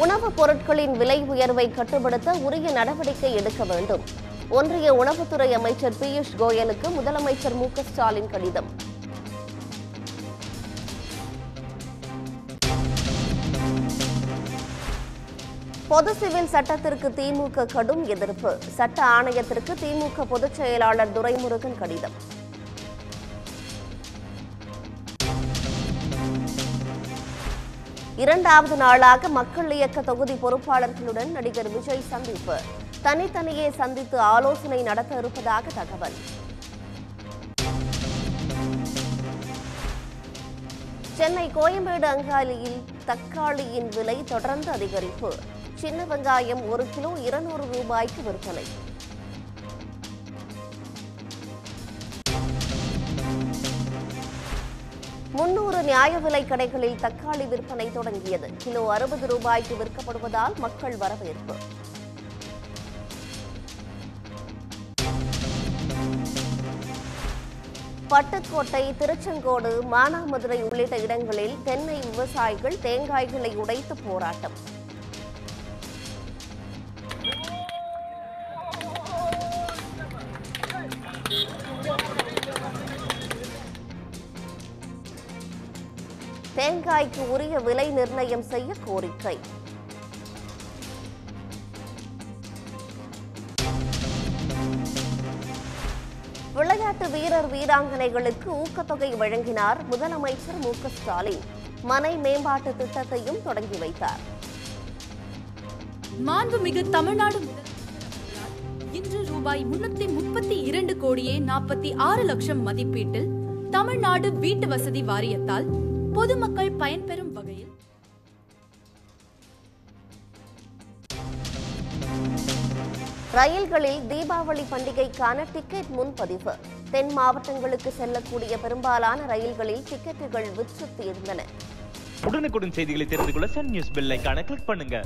உணவுப் பொருட்களின் விலை உயர்வை கட்டுப்படுத்த உரிய நடவடிக்கை எடுக்க வேண்டும். ஒன்றிய உணவுத்துறை அமைச்சர் பியூஷ் கோயலுக்கு முதலமைச்சர் மு ஸ்டாலின் கடிதம். பொது சிவில் சட்டத்திற்கு திமுக கடும் எதிர்ப்பு. சட்ட ஆணையத்திற்கு திமுக பொதுச் செயலாளர் துரைமுருகன் கடிதம். இரண்டாவது நாளாக மக்கள் இயக்க தொகுதி பொறுப்பாளர்களுடன் நடிகர் விஜய் சந்திப்பு. தனித்தனியே சந்தித்து ஆலோசனை நடத்த இருப்பதாக தகவல். சென்னை கோயம்பேடு அங்காலியில் தக்காளியின் விலை தொடர்ந்து அதிகரிப்பு. சின்ன வெங்காயம் ஒரு கிலோ இருநூறு ரூபாய்க்கு விற்பனை. முன்னூறு நியாய விலை கடைகளில் தக்காளி விற்பனை தொடங்கியது. கிலோ அறுபது ரூபாய்க்கு விற்கப்படுவதால் மக்கள் வரவேற்பு. பட்டுக்கோட்டை திருச்செங்கோடு மானாமதுரை உள்ளிட்ட இடங்களில் தென்னை விவசாயிகள் தேங்காய்களை உடைத்து போராட்டம். தேங்காய்க்கு உரிய விலை நிர்ணயம் செய்ய கோரிக்கை. விளையாட்டு வீரர் வீராங்கனைகளுக்கு ஊக்கத்தொகை வழங்கினார் முதலமைச்சர் மு க ஸ்டாலின். மனை மேம்பாட்டு திட்டத்தையும் தொடங்கி வைத்தார். மாண்புமிகு தமிழ்நாடு இன்று ரூபாய் முன்னூத்தி முப்பத்தி இரண்டு கோடியே நாற்பத்தி ஆறு லட்சம் மதிப்பீட்டில் தமிழ்நாடு வீட்டு வசதி வாரியத்தால் பொதுமக்கள் பயன்பெறும் வகையில். ரயில்களில் தீபாவளி பண்டிகைக்கான டிக்கெட் முன்பதிவு. தென் மாவட்டங்களுக்கு செல்லக்கூடிய பெரும்பாலான ரயில்களில் டிக்கெட்டுகள் விற்று தீர்ந்தன. உடனுக்குடன் செய்திகளை தெரிந்து கொள்ள சன் நியூஸ் பெல் ஐகானை கிளிக் பண்ணுங்க.